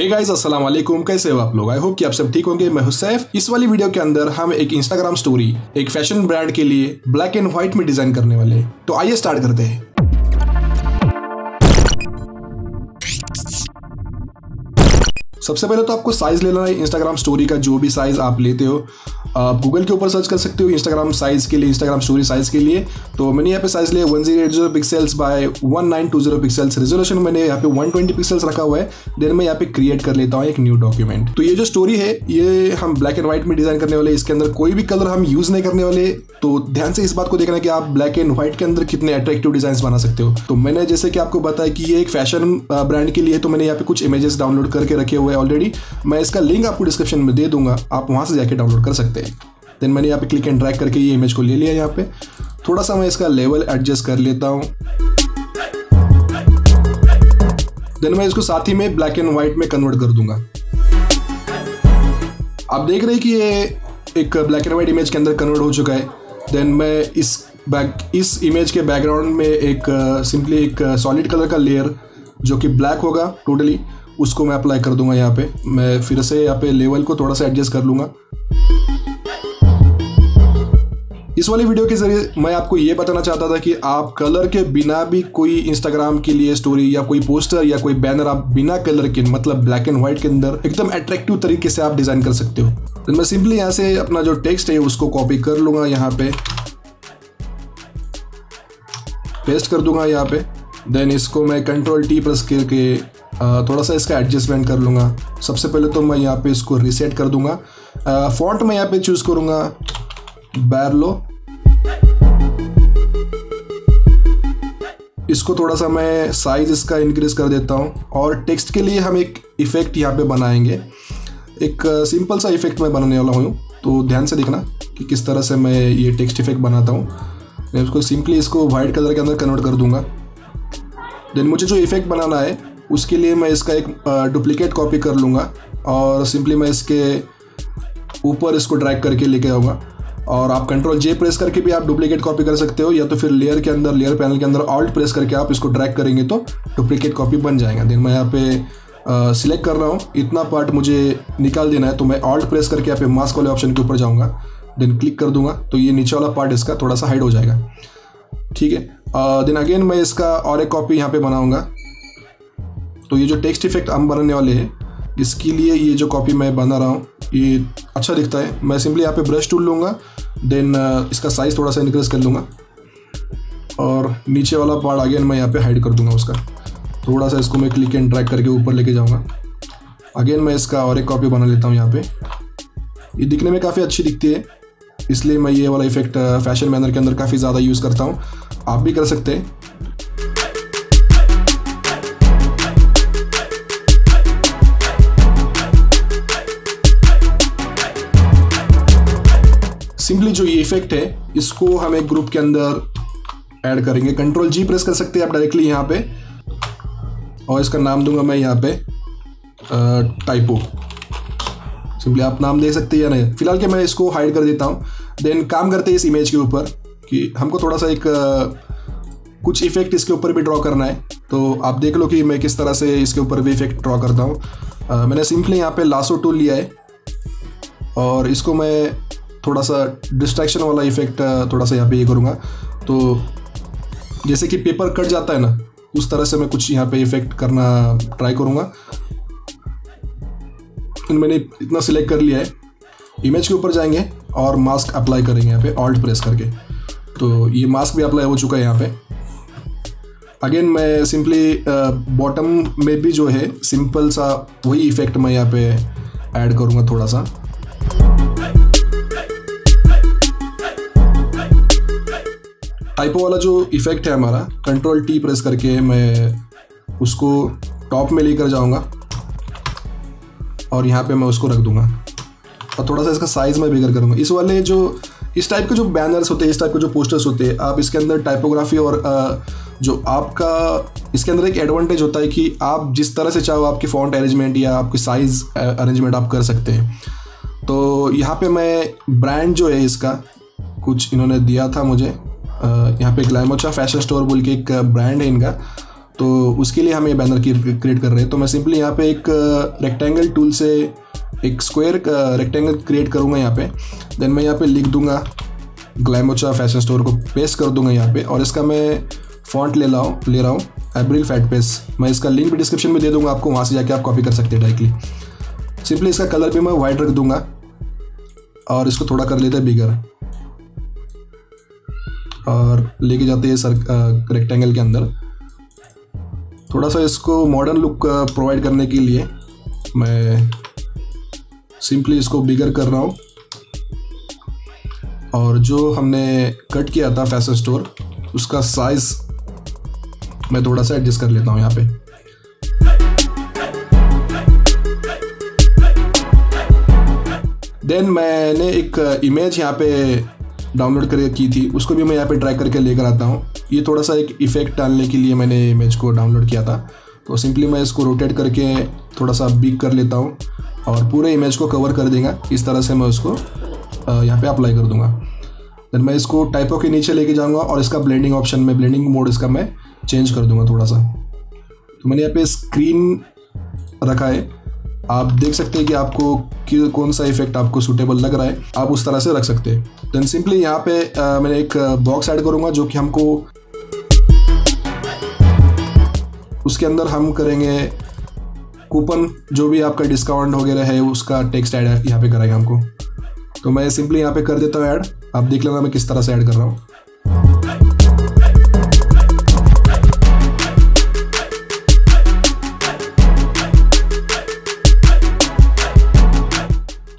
Hey guys अस्सलाम वालेकुम कैसे हो आप लोग? आई होप कि आप सब ठीक होंगे। मैं हुसैफ इस वाली वीडियो के अंदर हम एक इंस्टाग्राम स्टोरी एक फ़ैशन ब्रांड के लिए ब्लैक एंड व्हाइट में डिज़ाइन करने वाले तो आइए स्टार्ट करते हैं। सबसे पहले तो आपको साइज़ ले लेना है। इंस्टाग्राम स्टोरी का जो भी साइज़ आप लेते हो आप गूगल के ऊपर सर्च कर सकते हो इंस्टाग्राम साइज़ के लिए इंस्टाग्राम स्टोरी साइज़ के लिए। तो मैंने यहाँ पे साइज़ लिया one zero eight zero pixels by one nine two zero pixels resolution मैंने यहाँ पे वन ट्वेंटी पिक्सल्स रखा हुआ है। देन मैं यहाँ पे क्रिएट कर लेता हूँ एक न्यू डॉक्यूमेंट तो ये जो स्टोरी है, ये हम ब्लैक एंड व्हाइट में डिज़ाइन करने वाले, इसके अंदर कोई भी कलर हम यूज़ नहीं करने वाले। तो ध्यान से इस बात को देखना कि आप ब्लैक एंड व्हाइट के अंदर कितने अट्रैक्टिव डिज़ाइन बना सकते हो। तो मैंने जैसे कि आपको बताया कि ये एक फ़ैशन ब्रांड के लिए तो मैंने यहाँ पे कुछ इमेजेस डाउनलोड करके रखे हुए हैं ऑलरेडी मैं इसका लिंक आपको डिस्क्रिप्शन में दे दूँगा, आप वहाँ से जाके डाउनलोड कर सकते हैं। देन मैंने यहाँ पे क्लिक एंड ड्रैग करके ये इमेज को ले लिया यहाँ पे। थोड़ा सा मैं इसका लेवल एडजस्ट कर लेता हूँ। देन मैं इसको साथ ही में ब्लैक एंड व्हाइट में कन्वर्ट कर दूँगा। आप देख रहे हैं कि ये एक ब्लैक एंड व्हाइट इमेज के अंदर कन्वर्ट हो चुका है। देन मैं इस बैक इस इमेज के बैकग्राउंड में एक सिंपली एक सॉलिड कलर का लेयर जो कि ब्लैक होगा टोटली उसको मैं अप्लाई कर दूँगा यहाँ पे। मैं फिर से यहाँ पे लेवल को थोड़ा सा एडजस्ट कर लूँगा। इस वाली वीडियो के ज़रिए मैं आपको ये बताना चाहता था कि आप कलर के बिना भी कोई इंस्टाग्राम के लिए स्टोरी या कोई पोस्टर या कोई बैनर आप बिना कलर के मतलब ब्लैक एंड व्हाइट के अंदर एकदम अट्रैक्टिव तरीके से आप डिज़ाइन कर सकते हो। तो मैं सिंपली यहाँ से अपना जो टेक्स्ट है उसको कॉपी कर लूँगा यहाँ पे। पेस्ट कर दूँगा यहाँ पे। देन इसको मैं कंट्रोल टी प्रेस करके थोड़ा सा इसका एडजस्टमेंट कर लूँगा। सबसे पहले तो मैं यहाँ पे इसको रिसेट कर दूँगा। फॉन्ट मैं यहाँ पे चूज़ करूँगा। बैरलो इसको थोड़ा सा मैं साइज़ इसका इंक्रीज कर देता हूँ और टेक्स्ट के लिए हम एक इफ़ेक्ट यहाँ पे बनाएँगे। एक सिंपल सा इफ़ेक्ट मैं बनाने वाला हूँ। तो ध्यान से देखना कि किस तरह से मैं ये टेक्स्ट इफ़ेक्ट बनाता हूँ। मैं उसको सिंपली इसको वाइट कलर के अंदर कन्वर्ट कर दूँगा। देन मुझे जो इफ़ेक्ट बनाना है, उसके लिए मैं इसका एक डुप्लीकेट कॉपी कर लूँगा और सिंपली मैं इसके ऊपर इसको ड्रैग करके लेके आऊँगा। और आप कंट्रोल जे प्रेस करके भी आप डुप्लीकेट कॉपी कर सकते हो, या तो फिर लेयर के अंदर लेयर पैनल के अंदर ऑल्ट प्रेस करके आप इसको ड्रैग करेंगे तो डुप्लीकेट कॉपी बन जाएगा। देन मैं यहाँ पे सिलेक्ट कर रहा हूँ। इतना पार्ट मुझे निकाल देना है तो मैं ऑल्ट प्रेस करके यहाँ पे मास्क वाले ऑप्शन के ऊपर जाऊँगा। देन क्लिक कर दूँगा तो ये नीचे वाला पार्ट इसका थोड़ा सा हाइड हो जाएगा। ठीक है? देन अगेन मैं इसका और एक कॉपी यहाँ पे बनाऊँगा। तो ये जो टेक्स्ट इफ़ेक्ट हम बनाने वाले हैं, इसके लिए ये जो कॉपी मैं बना रहा हूँ ये अच्छा दिखता है। मैं सिंपली यहाँ पे ब्रश टूल लूँगा देन इसका साइज़ थोड़ा सा इंक्रीज कर लूँगा। और नीचे वाला पार्ट अगेन मैं यहाँ पे हाइड कर दूँगा उसका। थोड़ा सा इसको मैं क्लिक एंड ड्रैग करके ऊपर लेके जाऊँगा। अगेन मैं इसका और एक कॉपी बना लेता हूँ यहाँ पे। ये दिखने में काफ़ी अच्छी दिखती है। इसलिए मैं ये वाला इफ़ेक्ट फ़ैशन मैनर के अंदर काफ़ी ज़्यादा यूज़ करता हूँ। आप भी कर सकते हैं। सिंपली जो ये इफ़ेक्ट है, इसको हम एक ग्रुप के अंदर ऐड करेंगे। कंट्रोल जी प्रेस कर सकते हैं आप डायरेक्टली यहाँ पे। और इसका नाम दूँगा मैं यहाँ पे टाइपो सिंपली आप नाम दे सकते हैं या नहीं। फ़िलहाल के मैं इसको हाइड कर देता हूँ। देन काम करते हैं इस इमेज के ऊपर कि हमको थोड़ा सा एक कुछ इफ़ेक्ट इसके ऊपर भी ड्रॉ करना है। तो आप देख लो कि मैं किस तरह से इसके ऊपर भी इफ़ेक्ट ड्रॉ करता हूँ। मैंने सिंपली यहाँ पे लासो टूल लिया है। और इसको मैं थोड़ा सा डिस्ट्रैक्शन वाला इफ़ेक्ट थोड़ा सा यहाँ पे ये करूँगा। तो जैसे कि पेपर कट जाता है ना, उस तरह से मैं कुछ यहाँ पे इफ़ेक्ट करना ट्राई करूँगा। मैंने इतना सिलेक्ट कर लिया है। इमेज के ऊपर जाएँगे और मास्क अप्लाई करेंगे यहाँ पे ऑल्ट प्रेस करके। तो ये मास्क भी अप्लाई हो चुका है यहाँ पे। अगेन मैं सिंपली बॉटम में भी जो है सिंपल सा वही इफ़ेक्ट मैं यहाँ पे ऐड करूँगा थोड़ा सा। टाइपो वाला जो इफ़ेक्ट है हमारा कंट्रोल टी प्रेस करके मैं उसको टॉप में लेकर जाऊँगा। और यहाँ पे मैं उसको रख दूँगा। और थोड़ा सा इसका साइज़ मैं बिगर करूँगा। इस वाले जो, इस टाइप के जो बैनर्स होते हैं, इस टाइप के जो पोस्टर्स होते हैं, आप इसके अंदर टाइपोग्राफी और जो आपका, इसके अंदर एक एडवांटेज होता है कि आप जिस तरह से चाहो आपकी फॉन्ट अरेंजमेंट या आपकी साइज़ अरेंजमेंट आप कर सकते हैं। तो यहाँ पे मैं ब्रांड जो है इसका, कुछ इन्होंने दिया था मुझे। यहाँ पे ग्लैमोचा फ़ैशन स्टोर बोल के एक ब्रांड है इनका। तो उसके लिए हम ये बैनर क्रिएट कर रहे हैं। तो मैं सिंपली यहाँ पे एक रेक्टेंगल टूल से एक स्क्वायर रेक्टेंगल क्रिएट करूँगा यहाँ पे। देन मैं यहाँ पे लिख दूँगा ग्लैमोचा फ़ैशन स्टोर को पेस्ट कर दूँगा यहाँ पे। और इसका मैं फॉन्ट ले हूँ ले रहा हूँ एब्रिल फैट पेस मैं इसका लिंक भी डिस्क्रिप्शन में दे दूँगा आपको, वहाँ से जाके आप कॉपी कर सकते हैं डायरेक्टली सिंपली इसका कलर भी मैं वाइट रख दूँगा। और इसको थोड़ा कर लेते हैं बिगर और लेके जाते हैं सर रेक्टेंगल के अंदर। थोड़ा सा इसको मॉडर्न लुक प्रोवाइड करने के लिए मैं सिंपली इसको बिगर कर रहा हूँ। और जो हमने कट किया था फ़ैशन स्टोर उसका साइज़ मैं थोड़ा सा एडजस्ट कर लेता हूँ यहाँ पे। देन मैंने एक इमेज यहाँ पे डाउनलोड करके की थी, उसको भी मैं यहाँ पे ट्राई करके लेकर आता हूँ। ये थोड़ा सा एक इफ़ेक्ट डालने के लिए मैंने इमेज को डाउनलोड किया था। तो सिंपली मैं इसको रोटेट करके थोड़ा सा बिग कर लेता हूँ और पूरे इमेज को कवर कर देगा। इस तरह से मैं उसको यहाँ पे अप्लाई कर दूँगा। देन मैं इसको टाइपो के नीचे लेके जाऊँगा और इसका ब्लेंडिंग ऑप्शन में ब्लेंडिंग मोड इसका मैं चेंज कर दूँगा थोड़ा सा। तो मैंने यहाँ पे स्क्रीन रखा है। आप देख सकते हैं कि आपको कौन सा इफ़ेक्ट आपको सूटेबल लग रहा है। आप उस तरह से रख सकते हैं। देन सिंपली यहाँ पे मैं मैंने एक बॉक्स ऐड करूँगा जो कि हमको उसके अंदर हम करेंगे कूपन जो भी आपका डिस्काउंट वगैरह है, उसका टेक्स्ट ऐड यहाँ पे कराएँगे हमको। तो मैं सिंपली यहाँ पे कर देता हूँ ऐड आप देख लेना मैं किस तरह से ऐड कर रहा हूँ।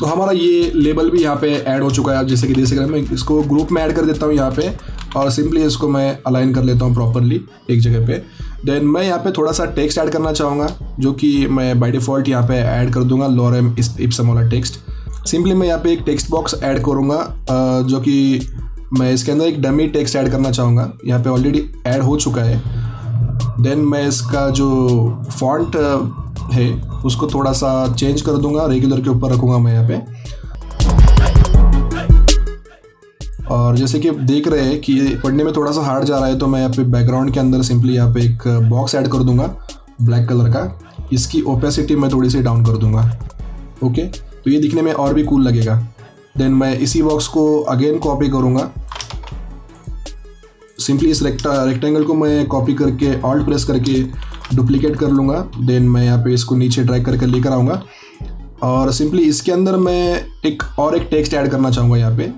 तो हमारा ये लेबल भी यहाँ पे ऐड हो चुका है। आप जैसे कि देख सकते हैं, मैं इसको ग्रुप में ऐड कर देता हूँ यहाँ पे और सिंपली इसको मैं अलाइन कर लेता हूँ प्रॉपरली एक जगह पे। देन मैं यहाँ पे थोड़ा सा टेक्स्ट ऐड करना चाहूँगा, जो कि मैं बाय डिफ़ॉल्ट यहाँ पे ऐड कर दूँगा लोरम इप्सम वाला टेक्स्ट सिंपली मैं यहाँ पे एक टेक्स्ट बॉक्स ऐड करूँगा जो कि मैं इसके अंदर एक डमी टेक्स्ट ऐड करना चाहूँगा। यहाँ पे ऑलरेडी ऐड हो चुका है। देन मैं इसका जो फॉन्ट है, उसको थोड़ा सा चेंज कर दूँगा रेगुलर के ऊपर रखूँगा मैं यहाँ पे। और जैसे कि आप देख रहे हैं कि पढ़ने में थोड़ा सा हार्ड जा रहा है तो मैं यहाँ पे बैकग्राउंड के अंदर सिंपली यहाँ पे एक बॉक्स ऐड कर दूँगा ब्लैक कलर का। इसकी ओपेसिटी मैं थोड़ी सी डाउन कर दूँगा ओके तो ये दिखने में और भी कूल लगेगा। देन मैं इसी बॉक्स को अगेन कॉपी करूँगा। सिंपली इस रेक्टा रेक्टेंगल को मैं कॉपी करके ऑल्ट प्रेस करके डुप्लीकेट कर लूँगा देन मैं यहाँ पे इसको नीचे ड्रैग करके लेकर आऊँगा। और सिंपली इसके अंदर मैं एक और एक टेक्स्ट ऐड करना चाहूँगा यहाँ पे।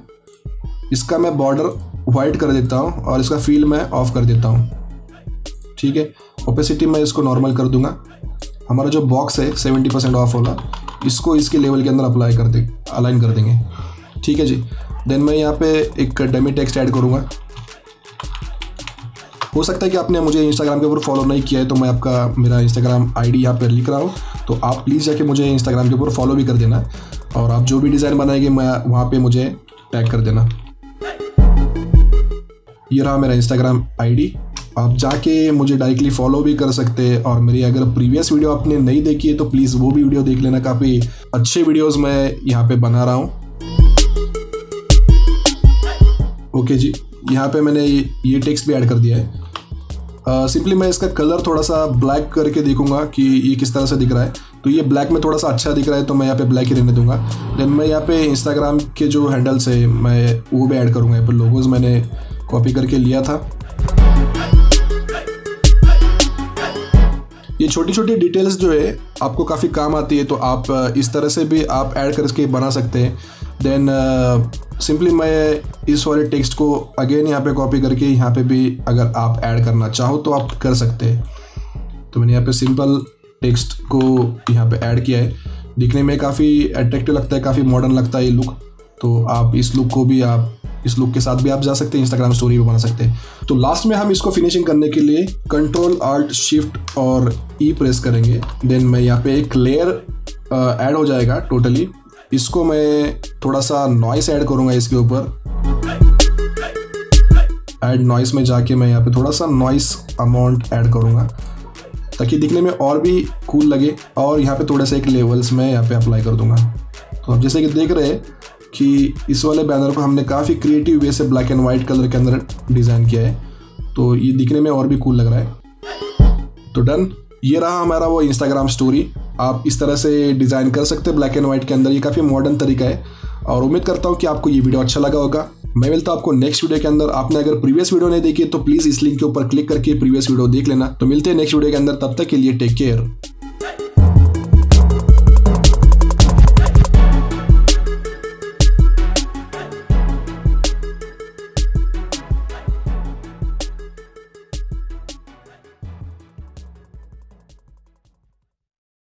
इसका मैं बॉर्डर वाइट कर देता हूँ और इसका फील मैं ऑफ़ कर देता हूँ। ठीक है? ओपेसिटी मैं इसको नॉर्मल कर दूँगा। हमारा जो बॉक्स है सेवेंटी परसेंट ऑफ़ वाला, इसको इसके लेवल के अंदर अप्लाई कर दे अलाइन कर देंगे। ठीक है जी? देन मैं यहाँ पे एक डेमी टेक्स्ट ऐड करूँगा। हो सकता है कि आपने मुझे इंस्टाग्राम के ऊपर फॉलो नहीं किया है तो मैं आपका, मेरा इंस्टाग्राम आई डी यहाँ पर लिख रहा हूँ। तो आप प्लीज़ जाके मुझे इंस्टाग्राम के ऊपर फॉलो भी कर देना और आप जो भी डिज़ाइन बनाएँगे, मैं वहाँ पर मुझे टैग कर देना। ये रहा मेरा इंस्टाग्राम आईडी आप जाके मुझे डायरेक्टली फॉलो भी कर सकते हैं और मेरी अगर प्रीवियस वीडियो आपने नहीं देखी है तो प्लीज़ वो भी वीडियो देख लेना। काफ़ी अच्छे वीडियोस मैं यहाँ पे बना रहा हूँ। ओके जी, यहाँ पे मैंने ये टेक्स्ट भी ऐड कर दिया है। सिंपली मैं इसका कलर थोड़ा सा ब्लैक करके देखूँगा कि ये किस तरह से दिख रहा है। तो ये ब्लैक में थोड़ा सा अच्छा दिख रहा है तो मैं यहाँ पे ब्लैक ही रहने दूँगा। देन मैं यहाँ पे इंस्टाग्राम के जो हैंडल्स है, मैं वो भी ऐड करूँगा। यहाँ पर लोगोज मैंने कॉपी करके लिया था। ये छोटी छोटी डिटेल्स जो है, आपको काफ़ी काम आती है तो आप इस तरह से भी आप ऐड करके बना सकते हैं। देन सिंपली uh, मैं इस वाले टेक्स्ट को अगेन यहाँ पे कॉपी करके यहाँ पे भी अगर आप ऐड करना चाहो तो आप कर सकते हैं। तो मैंने यहाँ पे सिंपल टेक्स्ट को यहाँ पे ऐड किया है। दिखने में काफ़ी अट्रैक्टिव लगता है काफ़ी मॉडर्न लगता है ये लुक तो आप इस लुक को भी आप इस लुक के साथ भी आप जा सकते हैं इंस्टाग्राम स्टोरी भी बना सकते हैं। तो लास्ट में हम इसको फिनिशिंग करने के लिए कंट्रोल आर्ट शिफ्ट और ई e प्रेस करेंगे। देन मैं यहाँ पे एक लेयर ऐड हो जाएगा टोटली इसको मैं थोड़ा सा नॉइस ऐड करूँगा इसके ऊपर। ऐड नॉइस में जाके मैं यहाँ पे थोड़ा सा नॉइस अमाउंट ऐड करूँगा, ताकि दिखने में और भी कूल लगे और यहाँ पे थोड़े से एक लेवल्स में यहाँ पे अप्लाई कर दूँगा। तो आप जैसे कि देख रहे हैं कि इस वाले बैनर को हमने काफ़ी क्रिएटिव वे से ब्लैक एंड वाइट कलर के अंदर डिज़ाइन किया है तो ये दिखने में और भी कूल लग रहा है। तो डन ये रहा हमारा वो इंस्टाग्राम स्टोरी आप इस तरह से डिज़ाइन कर सकते हैं ब्लैक एंड व्हाइट के अंदर। ये काफ़ी मॉडर्न तरीका है और उम्मीद करता हूँ कि आपको ये वीडियो अच्छा लगा होगा। मैं मिलता हूँ आपको नेक्स्ट वीडियो के अंदर। आपने अगर प्रीवियस वीडियो नहीं देखी तो प्लीज़ इस लिंक के ऊपर क्लिक करके प्रीवियस वीडियो देख लेना। तो मिलते हैं नेक्स्ट वीडियो के अंदर। तब तक के लिए टेक केयर